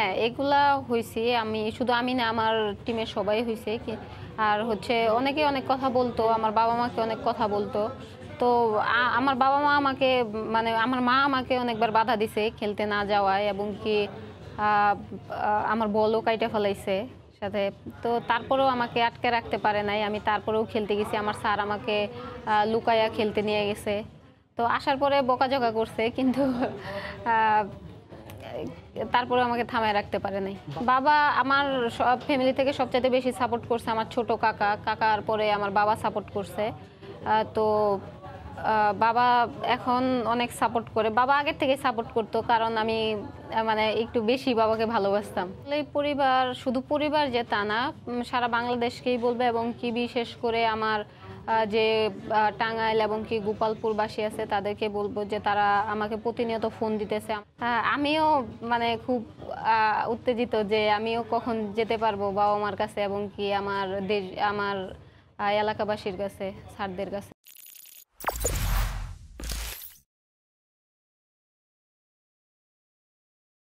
হ্যাঁ এগুলা হয়েছে আমি শুধু আমি না আমার টিমের সবাই হয়েছে আর হচ্ছে অনেকে অনেক কথা বলতো আমার বাবা মাকে অনেক কথা বলতো। তো আমার বাবা মা আমাকে মানে আমার মা আমাকে অনেকবার বাধা দিছে খেলতে না যাওয়ায় এবং কি আমার বলও কাইটে ফেলাইছে সাথে। তো তারপরেও আমাকে আটকে রাখতে পারে নাই। আমি তারপরেও খেলতে গেছি। আমার স্যার আমাকে আহ, লুকাইয়া খেলতে নিয়ে গেছে। তো আসার পরে বকাঝকা করছে কিন্তু তারপরে আমাকে থামায় রাখতে পারে নাই। বাবা আমার সব ফ্যামিলি থেকে সবচাইতে বেশি সাপোর্ট করছে আমার ছোট কাকা। কাকার পরে আমার বাবা সাপোর্ট করছে। তো বাবা এখন অনেক সাপোর্ট করে। বাবা আগের থেকে সাপোর্ট করতো, কারণ আমি মানে একটু বেশি বাবাকে ভালোবাসতাম। এই পরিবার, শুধু পরিবার যে তা না সারা বাংলাদেশকেই বলবে এবং কি বিশেষ করে আমার যে টাঙ্গাইল এবং কি গোপালপুরবাসী আছে, তাদেরকে বলব যে তারা আমাকে প্রতিনিয়ত ফোন দিতেছে। আমিও মানে খুব উত্তেজিত যে আমিও কখন যেতে পারব বাবা মার কাছে এবং কি আমার দেশ, আমার এলাকাবাসীর কাছে, স্যারদের কাছে।